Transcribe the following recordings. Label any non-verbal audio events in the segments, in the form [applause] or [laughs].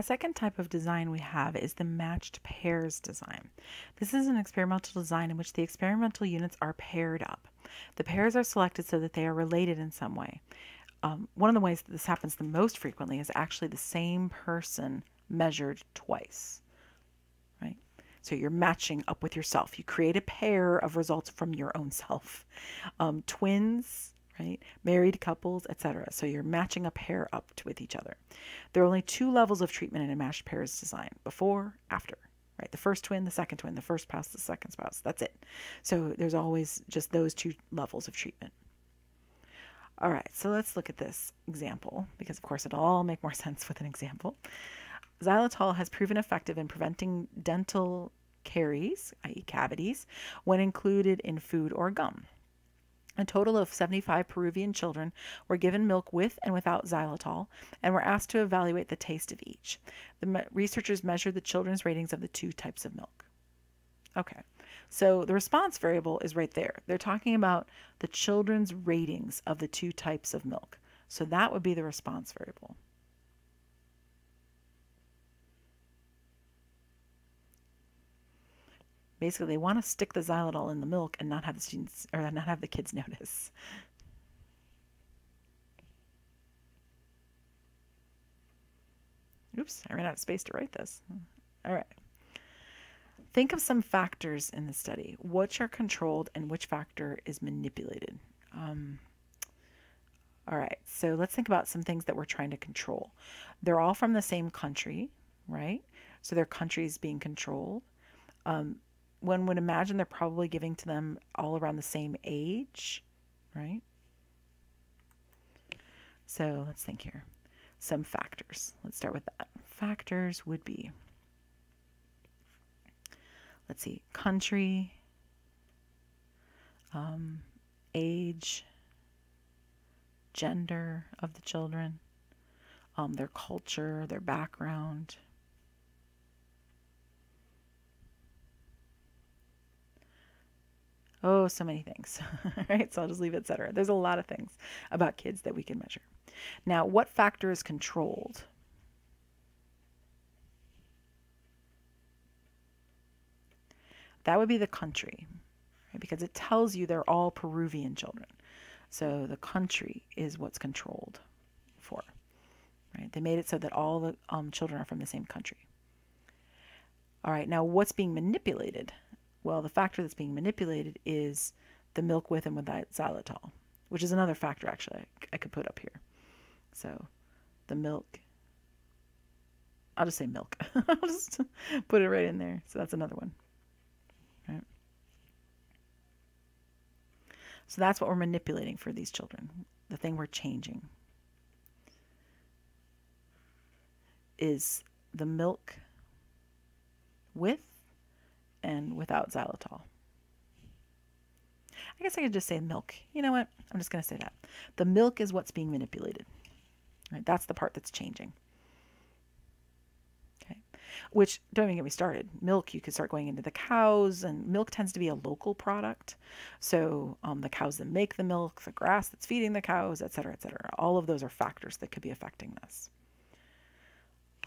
A second type of design we have is the matched pairs design. This is an experimental design in which the experimental units are paired up. The pairs are selected so that they are related in some way. Um, one of the ways that this happens the most frequently is actually the same person measured twice, right? So you're matching up with yourself. You create a pair of results from your own [laughs] self. Um, twins right? Married couples, etc. So you're matching a pair up to, with each other. There are only two levels of treatment in a matched pairs design before, after. Right, the first twin, the second twin, the first spouse, the second spouse. That's it. So there's always just those two levels of treatment. All right, so let's look at this example because, of course, it'll all make more [laughs] sense with an example. Xylitol has proven effective in preventing dental caries, i.e., cavities, when included in food or gum. A total of 75 Peruvian children were given milk with and without xylitol and were asked to evaluate the taste of each. The me- researchers measured the children's ratings of the two types of milk. Okay, so the response variable is right there. They're talking about the children's ratings of the two types of milk. So that would be the response variable. Basically, they want to stick the xylitol in the milk and not have the students or not have the kids [laughs] notice. Oops, I ran out of space to write this. All right. Think of some factors in the study. Which are controlled and which factor is manipulated? Um, all right, so let's think about some things that we're trying to control. They're all from the same country, right? So their countries being controlled. Um, one would imagine they're probably giving to them all around the same age, right? So let's think here. Some factors. Let's start with that. Factors would be, let's see, country, um, age, gender of the children, um, their culture, their background, Oh, so many things. [laughs] right? So I'll just leave it, etc. There's a lot of things about kids that we can measure. Now, what factor is controlled? That would be the country, right? because it tells you they're all Peruvian children. So the country is what's controlled for. Right? They made it so that all the um, children are from the same country. All right, now what's being manipulated? Well, the factor that's being manipulated is the milk with and without xylitol, which is another factor actually I, I could put up here. So the milk, I'll just say milk. [laughs] I'll just put it right in there. So that's another one. So that's what we're manipulating for these children. The thing we're changing is the milk with and without xylitol. I guess I could just say milk. You know what? I'm just going to say that. The milk is what's being manipulated. Right? That's the part that's changing. Okay. Which, don't even get me started. Milk, you could start going into the cows, and milk tends to be a local product. So um, the cows that make the milk, the grass that's feeding the cows, et cetera, et cetera. All of those are factors that could be affecting this.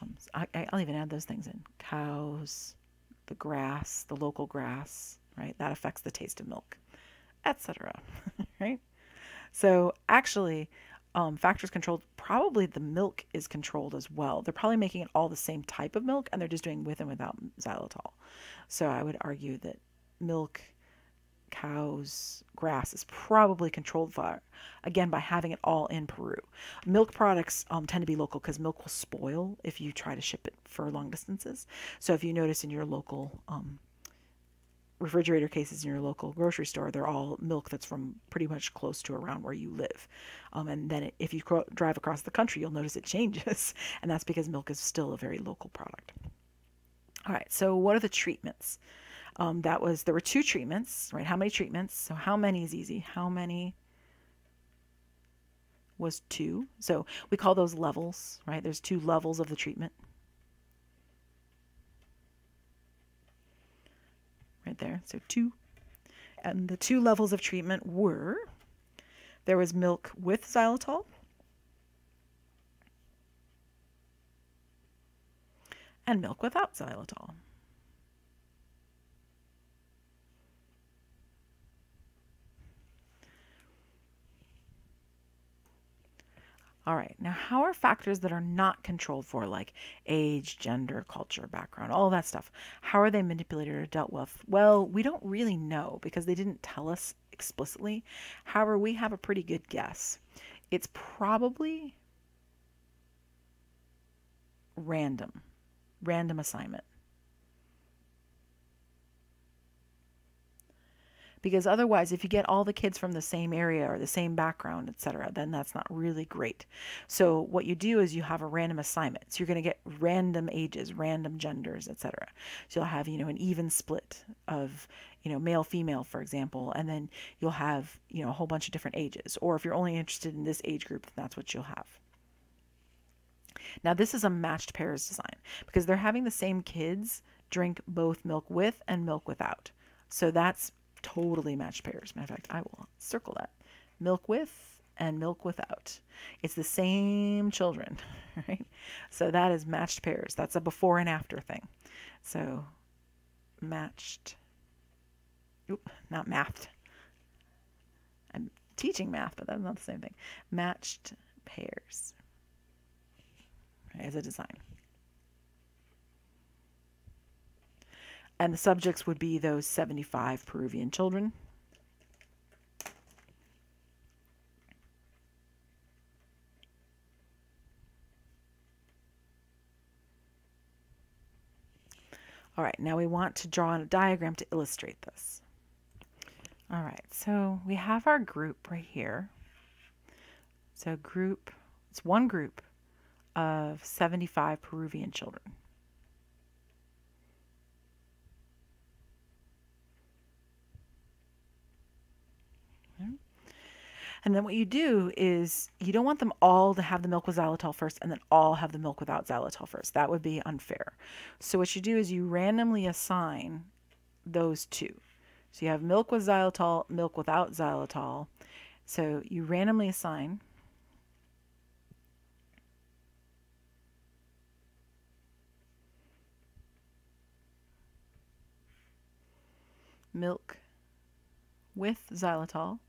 Um, so I, I'll even add those things in. Cows, the grass, the local grass, right? That affects the taste of milk, etc. [laughs] right? So actually, um, factors controlled, probably the milk is controlled as well. They're probably making it all the same type of milk and they're just doing with and without xylitol. So I would argue that milk, cows, grass is probably controlled for, again, by having it all in Peru. Milk products um, tend to be local because milk will spoil if you try to ship it for long distances. So if you notice in your local um, refrigerator cases in your local grocery store, they're all milk that's from pretty much close to around where you live. Um, and then it, if you drive across the country, you'll notice it [laughs] changes. and that's because milk is still a very local product. All right, so what are the treatments? Um, that was, there were two treatments, right? How many treatments? So how many is easy? How many was two? So we call those levels, right? There's two levels of the treatment. Right there, so two. And the two levels of treatment were, there was milk with xylitol, and milk without xylitol. All right, now how are factors that are not controlled for, like age, gender, culture, background, all that stuff, how are they manipulated or dealt with? Well, we don't really know because they didn't tell us explicitly. However, we have a pretty good guess. It's probably random, random assignment. Because otherwise if you get all the kids from the same area or the same background etc then that's not really great. So what you do is you have a random assignment. So you're going to get random ages random genders etc so you'll have you know an even split of you know male female for example and then you'll have you know a whole bunch of different ages. Or if you're only interested in this age group that's what you'll have. Now this is a matched pairs design because they're having the same kids drink both milk with and milk without. So that's totally matched pairs. Matter of fact, I will circle that. Milk with and milk without. It's the same children, [laughs] right? So that is matched pairs. That's a before and after thing. So matched, oop, not mathed. I'm teaching math, but that's not the same thing. Matched pairs as a design. And the subjects would be those 75 Peruvian children. All right, now we want to draw a diagram to illustrate this. All right, so we have our group right here. So group, it's one group of 75 Peruvian children. And then what you do is you don't want them all to have the milk with xylitol first and then all have the milk without xylitol first. That would be unfair. So what you do is you randomly assign those two. So you have milk with xylitol, milk without xylitol. So you randomly assign milk with xylitol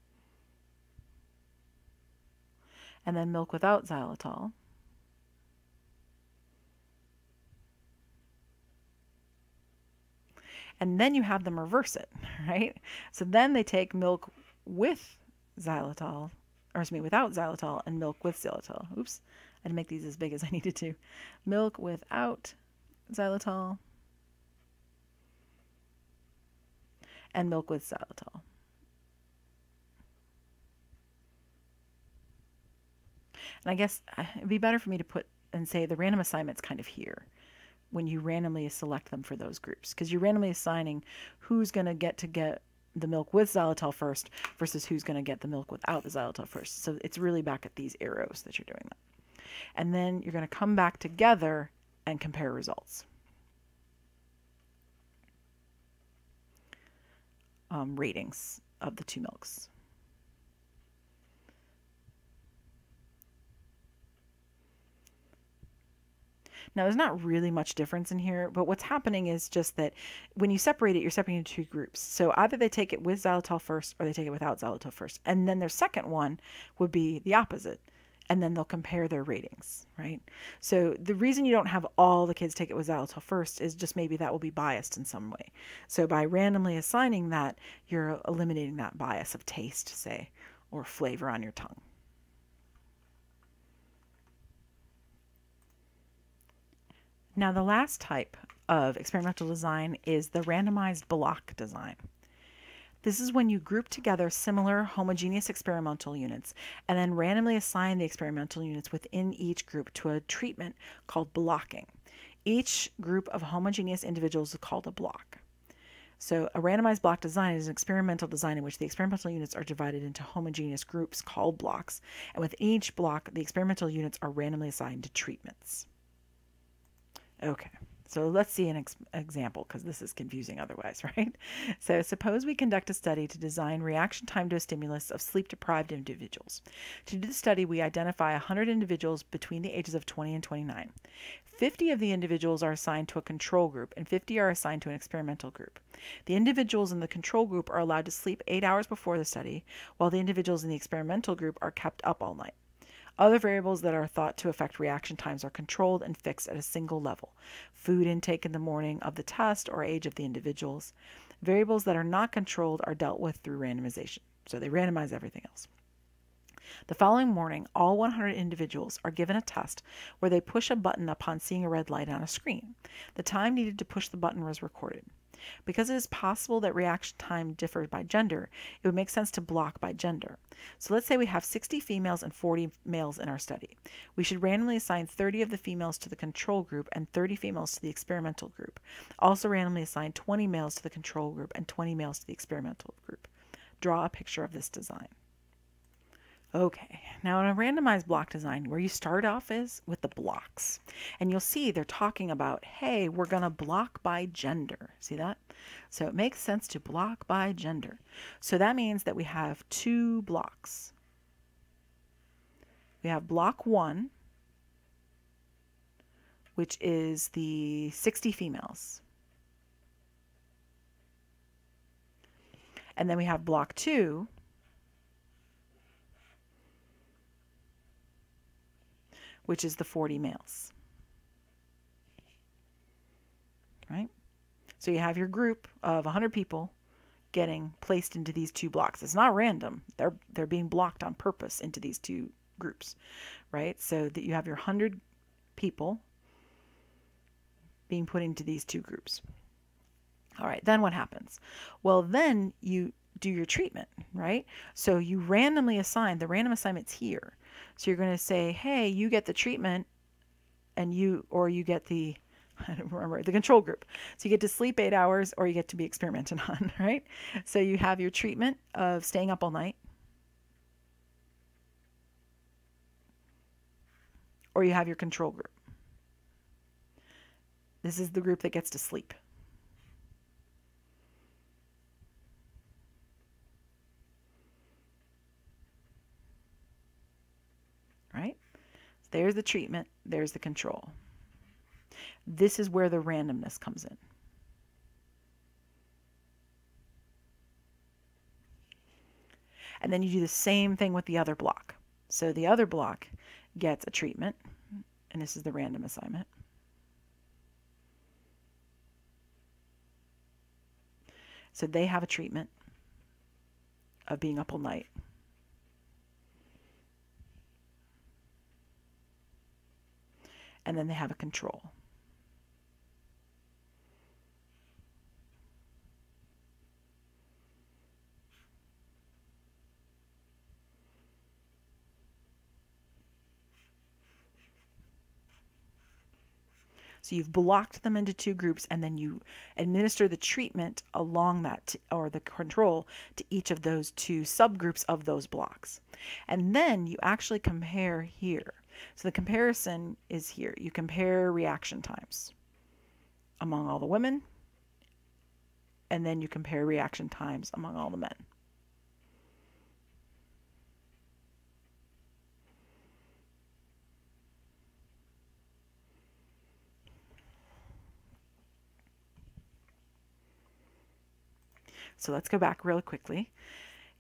and then milk without xylitol. And then you have them reverse it, [laughs] right? So then they take milk with xylitol, or excuse me, without xylitol, and milk with xylitol. Oops, I didn't make these as big as I [laughs] needed to. Milk without xylitol, and milk with xylitol. And I guess uh, it'd be better for me to put and say the random assignment's kind of here when you randomly select them for those groups because you're randomly assigning who's going to get to get the milk with xylitol first versus who's going to get the milk without the xylitol first. So it's really back at these arrows that you're doing that. And then you're going to come back together and compare results. Um, ratings of the two milks. Now, there's not really much difference in here, but what's happening is just that when you separate it, you're separating into two groups. So either they take it with xylitol first or they take it without xylitol first. And then their second one would be the opposite. And then they'll compare their ratings, right? So the reason you don't have all the kids take it with xylitol first is just maybe that will be biased in some way. So by randomly assigning that, you're eliminating that bias of taste, say, or flavor on your tongue. Now the last type of experimental design is the randomized block design. This is when you group together similar homogeneous experimental units and then randomly assign the experimental units within each group to a treatment called blocking. Each group of homogeneous individuals is called a block. So a randomized block design is an experimental design in which the experimental units are divided into homogeneous groups called blocks, and with each block, the experimental units are randomly assigned to treatments. Okay. So let's see an ex example because this is confusing otherwise, [laughs] right? So suppose we conduct a study to design reaction time to a stimulus of sleep deprived individuals. To do the study, we identify 100 individuals between the ages of 20 and 29. 50 of the individuals are assigned to a control group and 50 are assigned to an experimental group. The individuals in the control group are allowed to sleep 8 hours before the study, while the individuals in the experimental group are kept up all night. Other variables that are thought to affect reaction times are controlled and fixed at a single level food intake in the morning of the test or age of the individuals. Variables that are not controlled are dealt with through randomization. So they randomize everything else. The following morning, all 100 individuals are given a test where they push a button upon seeing a red light on a screen. The time needed to push the button was recorded. Because it is possible that reaction time differs by gender, it would make sense to block by gender. So let's say we have 60 females and 40 males in our study. We should randomly assign 30 of the females to the control group and 30 females to the experimental group. Also randomly assign 20 males to the control group and 20 males to the experimental group. Draw a picture of this design. Okay, now in a randomized block design, where you start off is with the blocks. And you'll see they're talking about, hey, we're to block by gender. See that? So it makes sense to block by gender. So that means that we have two blocks. We have block one, which is the 60 females. And then we have block two, which is the 40 males. Right? So you have your group of 100 people getting placed into these two blocks. It's not random. They're they're being blocked on purpose into these two groups, right? So that you have your 100 people being put into these two groups. All right, then what happens? Well, then you do your treatment, right? So you randomly assign, the random assignment's here. So you're going to say, hey, you get the treatment and you, or you get the, [laughs] I don't remember, the control group. So you get to sleep eight hours or you get to be experimented [laughs] on, right? So you have your treatment of staying up all night. Or you have your control group. This is the group that gets to sleep. right? There's the treatment, there's the control. This is where the randomness comes in. And then you do the same thing with the other block. So the other block gets a treatment, and this is the random assignment. So they have a treatment of being up all night. And then they have a control. So you've blocked them into two groups and then you administer the treatment along that or the control to each of those two subgroups of those blocks. And then you actually compare here. So the comparison is here. You compare reaction times among all the women, and then you compare reaction times among all the men. So let's go back really quickly.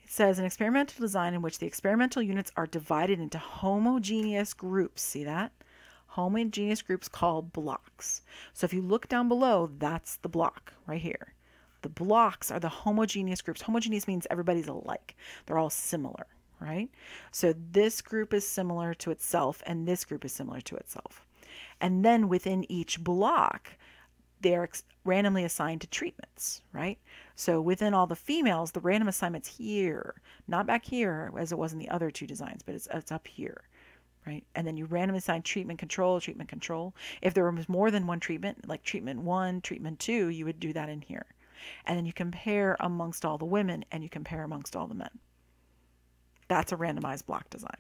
It says an experimental design in which the experimental units are divided into homogeneous groups. See that? Homogeneous groups called blocks. So if you look down below, that's the block right here. The blocks are the homogeneous groups. Homogeneous means everybody's alike. They're all similar, right? So this group is similar to itself and this group is similar to itself. And then within each block, they're randomly assigned to treatments, right? So within all the females, the random assignment's here, not back here as it was in the other two designs, but it's, it's up here, right? And then you randomly assign treatment control, treatment control. If there was more than one treatment, like treatment one, treatment two, you would do that in here. And then you compare amongst all the women and you compare amongst all the men. That's a randomized block design.